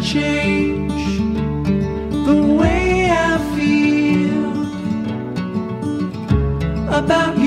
change the way I feel about.